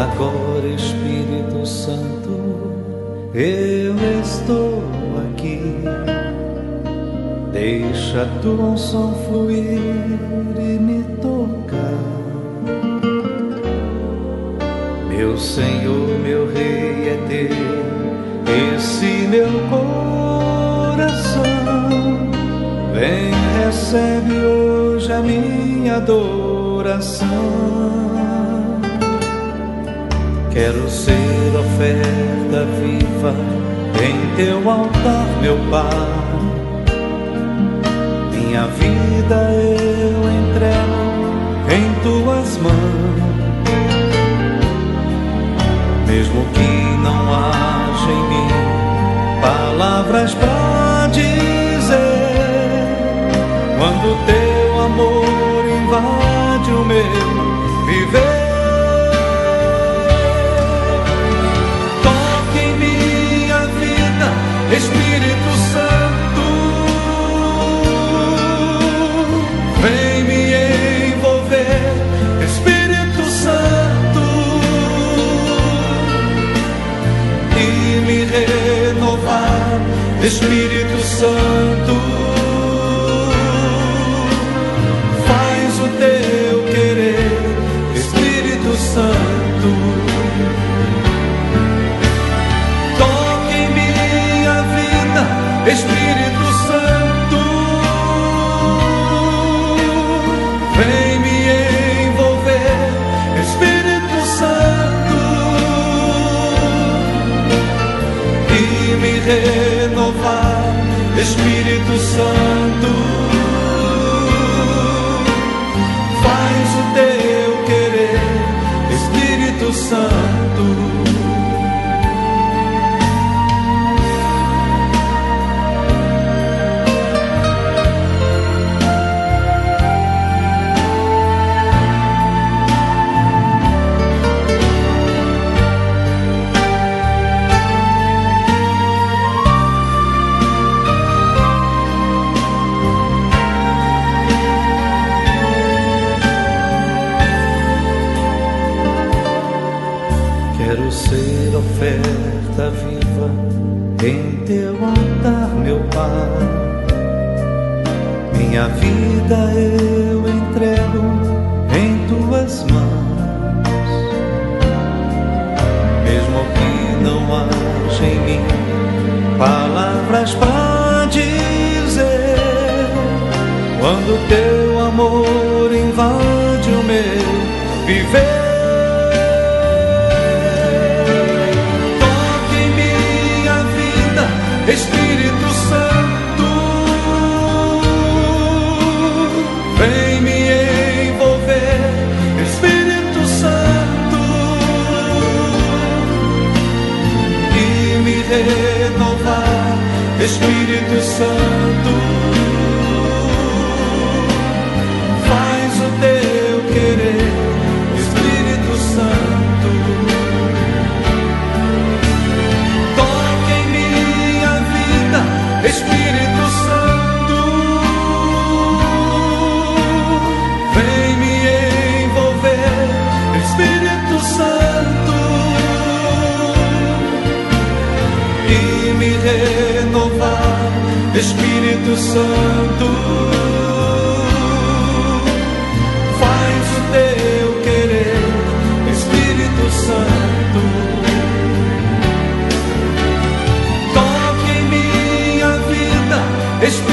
agora, Espírito Santo, eu estou aqui. Deixa tua unção fluir e me tocar. Meu Senhor, meu Rei é teu, esse meu coração. Vem, recebe hoje a minha adoração. Quero ser oferta viva em teu altar, meu Pai. Minha vida eu entrego em tuas mãos. Mesmo que não haja em mim palavras para dizer, quando teu amor invade o meu renovar, Espírito Santo. Espírito Santo. Quero ser oferta viva em teu altar, meu Pai. Minha vida eu entrego em tuas mãos. Mesmo que não haja em mim palavras para dizer, quando teu amor invade o meu viver. Renovar, Espírito Santo. Santo. Faz o teu querer, Espírito Santo. Espírito